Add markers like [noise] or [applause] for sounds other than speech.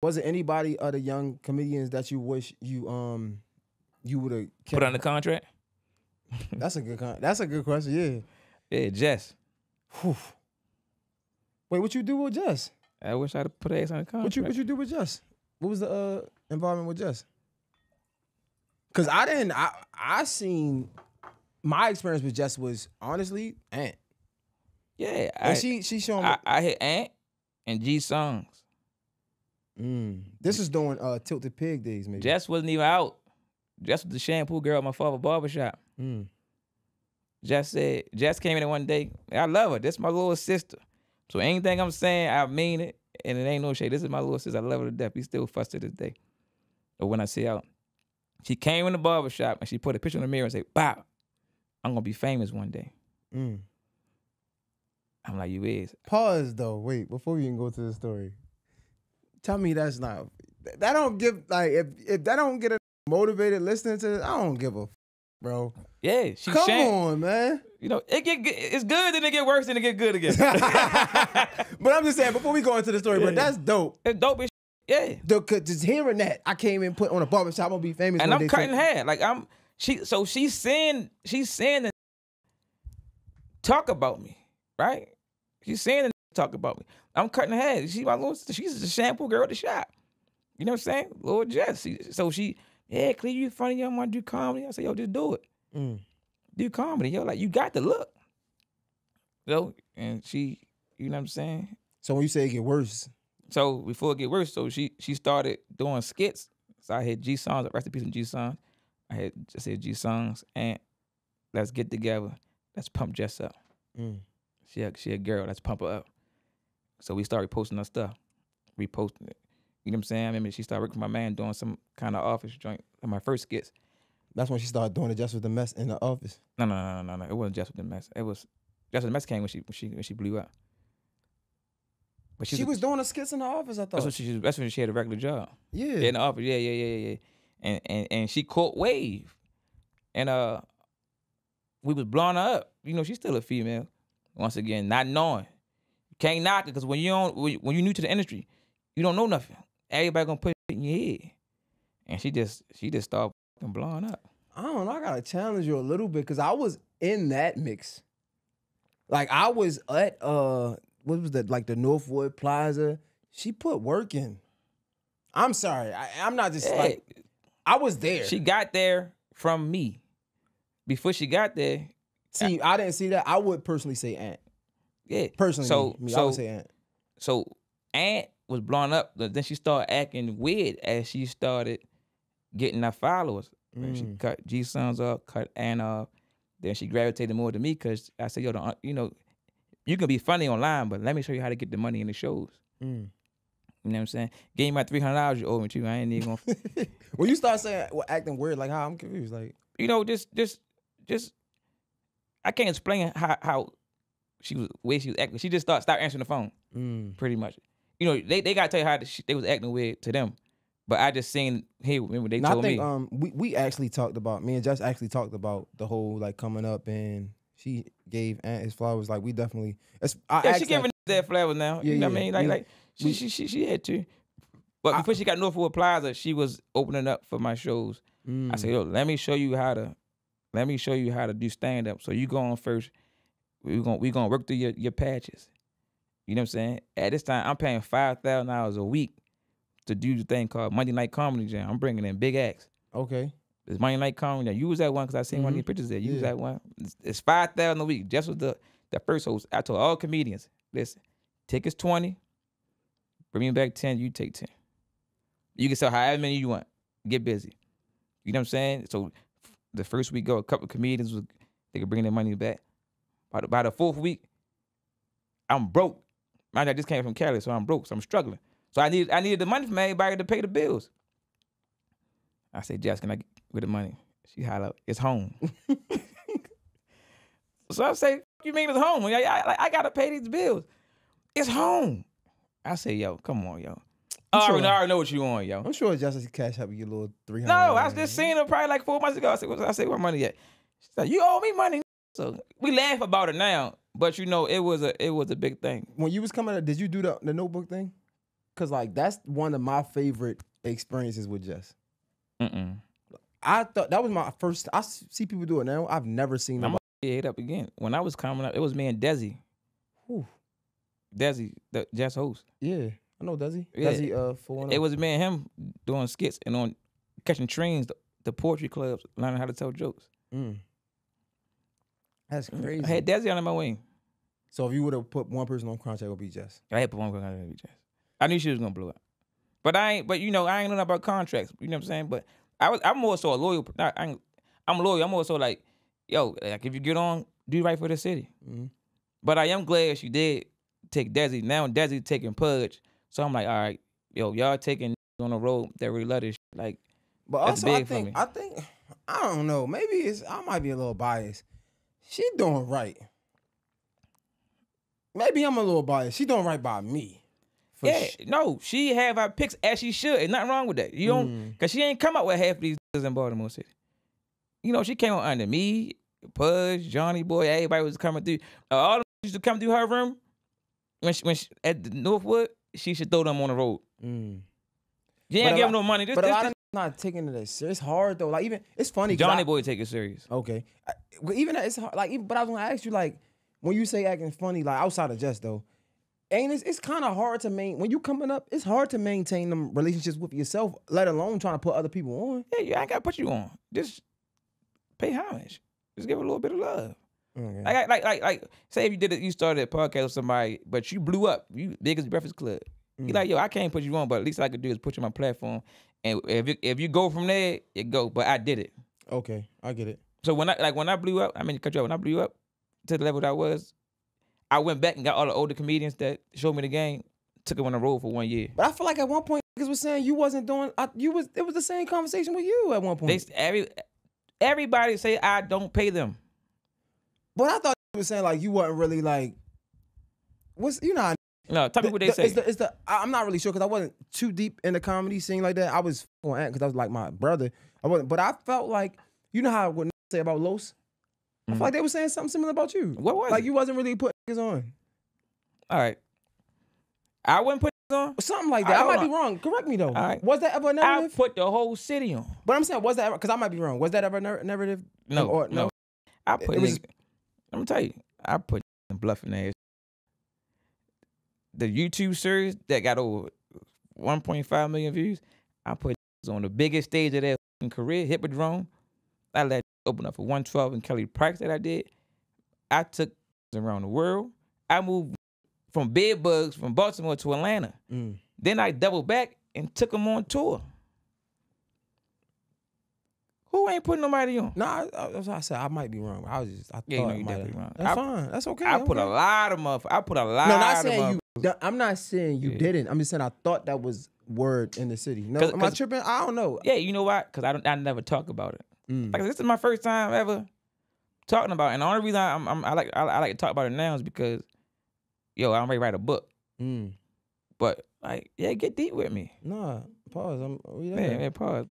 Was it anybody other young comedians that you wish you um you would have Put on the contract. [laughs] That's a good con- that's a good question. Yeah. Yeah, Jess. Whew. Wait, what you do with Jess? I wish I'd have put ass on the contract. What you what you do with Jess? What was the uh involvement with Jess? Cause I didn't I I seen my experience with Jess was honestly Ant. yeah, I, And she she showing me I, I hit Ant and G songs. Mm, this is doing uh tilted pig days maybe. Jess wasn't even out. Jess was the shampoo girl at my father barbershop. Mm. Jess said, Jess came in one day. I love her. This my little sister. So anything I'm saying, I mean it. And it ain't no shade. This is my little sister. I love her to death. We still fuss to this day. Or when I see her out. She came in the barbershop and she put a picture in the mirror and said, Bow, I'm gonna be famous one day. Mm. I'm like, you is. Pause though. Wait, before we even go to the story. Tell me that's not that don't give like if if that don't get a motivated listening to this, I don't give a f- bro. Yeah, she Come on, man. You know, it get it's good, then it get worse, then it get good again. [laughs] but I'm just saying, before we go into the story, but that's dope. it's dope as yeah. The, 'cause just hearing that, I came and put on a barbershop, I'm gonna be famous. and I'm cutting hair. Like I'm she so she's saying she's saying talk about me, right? She's saying the talk about me. I'm cutting hair. She my little. She's the shampoo girl at the shop. You know what I'm saying? Lord Jess. She, so she, yeah, Cleve, you funny, yo, wanna do comedy? I said, yo, just do it. Mm. Do comedy. Yo, like you got the look. Yo, and she, you know what I'm saying? So when you say it get worse, So before it get worse, so she she started doing skits. So I had G songs, rest in peace in G songs. I had just said G songs and let's get together. Let's pump Jess up. Mm. She a, she a girl. Let's pump her up. So we started posting her stuff, reposting it. You know what I'm saying? I remember she started working for my man doing some kind of office joint. in My first skits. that's when she started doing it just with the mess in the office. No, no, no, no, no. It wasn't just with the mess. It was just with the mess came when she when she when she blew up. But She, was doing the skits in the office, I thought That's when she. That's when she had a regular job. yeah. Yeah, in the office. Yeah, yeah, yeah, yeah, yeah. And and and she caught wave, and uh, we was blowing her up. You know, she's still a female. Once again, not knowing, can't knock it because when you don't, when you- new to the industry, you don't know nothing. Everybody gonna put it in your head, and she just she just started blowing up. I don't know. I gotta challenge you a little bit because I was in that mix. Like I was at uh what was that like the Northwood Plaza. She put work in. I'm sorry. I, I'm not just Yeah, like I was there. she got there from me. Before she got there, see, I didn't see that. I would personally say Ant. Yeah. Personally, so me, I so would say Ant. so Ant was blown up. but Then she started acting weird as she started getting her followers. And She Mm. cut G Sons off, cut Ann off. Then she gravitated more to me because I said, "Yo, the, you know, you can be funny online, but let me show you how to get the money in the shows." Mm. You know what I'm saying? Give me my three hundred dollars you owe me too. I ain't even gonna, [laughs] when you start saying well, acting weird, like how I'm confused. Like you know, just just just. I can't explain how how she was way she was acting. She just started start answering the phone. mm. pretty much. You know, they, they gotta tell you how shit they was acting weird to them. But I just seen hey, remember they And I think me. um we, we actually talked about me and Jess actually talked about the whole like coming up and she gave Ant his flowers. Like we definitely it's, I yeah, she giving that flowers now. Yeah, you know yeah. what I mean? Like We- like she we- she, she she had to. But I- before she got Northwood Plaza, she was opening up for my shows. I Mm. said, yo, let me show you how to let me show you how to do stand up. So you go on first. We're gonna we gonna work through your, your patches. You know what I'm saying? At this time, I'm paying five thousand dollars a week to do the thing called Monday Night Comedy Jam. I'm bringing in big acts. okay. It's Monday Night Comedy. You was that one because I seen one of your mm-hmm. pictures there. You was Yeah. that one. It's, it's five thousand a week. Just with the the first host. I told all comedians, listen, tickets twenty, bring me back ten. You take ten. You can sell however many you want. Get busy. You know what I'm saying? So the first week go, a couple of comedians was they could bring their money back. By the, by the fourth week, I'm broke. Mind you, I just came from Cali, so I'm broke. So I'm struggling. So I need I needed the money from everybody to pay the bills. I said, Jess, can I get with the money? She holla, it's home. [laughs] so I say, you mean it's home? I, I, I gotta pay these bills. It's home. I say, yo, come on, yo. I'm sure? already, I already know what you want, yo. I'm sure Justice Cash help you get a little three hundred. No, I was just seeing her probably like four months ago. I said, what, I said, where money at? She said, you owe me money. So we laugh about it now, but you know, it was a it was a big thing. When you was coming, up, did you do the the notebook thing? because like that's one of my favorite experiences with Jess. Mm-mm. I thought that was my first. I see people do it now. I've never seen I'm gonna hit up again. When I was coming up, it was me and Desi. Whew. Desi, the Jess host. Yeah, I know. Does he? Yeah. Does he? Uh, for. It was me and him doing skits and on catching trains, the, the poetry clubs, learning how to tell jokes. Mm. That's crazy. I had Desi under my wing. So if you would have put one person on contract, it would be Jess. I had put one person on be Jess. I knew she was gonna blow up. But I ain't. But you know, I ain't know nothing about contracts. You know what I'm saying? But I was. I'm more so a loyal. Not, I ain't, I'm loyal. I'm more so like, yo, like if you get on, do right for the city. Mhm. But I am glad she did take Desi. Now Desi taking Pudge. So I'm like, all right, yo, y'all taking [laughs] on the road that really love this. Shit. Like, But That's also, I big for think me. I think [sighs] I don't know. Maybe it's I might be a little biased. She doing right. Maybe I'm a little biased. She doing right by me. For yeah, sh- no, she have her picks as she should. Ain't nothing wrong with that. You don't, Mm. cause she ain't come up with half of these in Baltimore City. You know, she came up under me, Pudge, Johnny Boy, everybody was coming through. Uh, all them used to come through her room when she, when she, at the Northwood. She should throw them on the road. Mm. She ain't give lot- no money. This, But a lot this- not taking it as serious. It's hard though. Like even it's funny. Johnny I- Boy take it serious. Okay. I- But even it's hard. Like, even, but I was gonna ask you, like, when you say acting funny, like outside of just though, ain't it's, it's kind of hard to maintain when you coming up. It's hard to maintain them relationships with yourself, let alone trying to put other people on. Yeah, you ain't got to put you on. Just pay homage. Just give a little bit of love. Okay. Like, like, like, like, say if you did it, you started a podcast with somebody, but you blew up, you big as Breakfast Club. Mm. like, yo, I can't put you on, but at least I could do is put you on my platform, and if you, if you go from there, it go. But I did it. okay, I get it. So when I like when I blew up, I mean, cut you off. When I blew up to the level that I was, I went back and got all the older comedians that showed me the game, took them on the road for one year. But I feel like at one point niggas was saying you wasn't doing. I, you was. It was the same conversation with you at one point. They every everybody say I don't pay them. but I thought you was saying like you wasn't really like. What's you know? No, tell me what they the- say. It's the, it's the, I- I'm not really sure because I wasn't too deep in the comedy scene like that. I was on because I was like my brother. I wasn't, but I felt like you know how what say about Los. I Mhm. feel like they were saying something similar about you. What was like it? you wasn't really putting niggas on all right, I wouldn't put on. something like that. I, don't might be wrong. Correct me though. All right. Was that ever a I narrative? put the whole city on. but I'm saying was that because I might be wrong. Was that ever a narrative? No, Or- no. I put. it was- Let me tell you, I put bluffing ass. The YouTube series that got over 1.5 million views, I put [laughs] on the biggest stage of their career, Hippodrome. I let open up for 112 and Kelly Price that I did. I took [laughs] around the world. I moved [laughs] from bed bugs from Baltimore to Atlanta. Mm. Then I doubled back and took them on tour. Who ain't putting nobody on? No, I, I, that's what I said I might be wrong. I was just I Yeah, you know you might definitely have- wrong. That's I- fine. That's okay. I put a lot of motherfuckers. I put a lot. No, not of saying you. No, I'm not saying you Yeah. didn't. I'm just saying I thought that was word in the city. No, 'Cause- am I tripping? I don't know. Yeah, you know why? Because I don't. I never talk about it. Mm. Like this is my first time ever talking about, it. and the only reason I'm, I'm I like I, I like to talk about it now is because, yo, I'm ready to write a book. Mm. But like, yeah, get deep with me. Nah, pause. I'm there. Man, man, pause.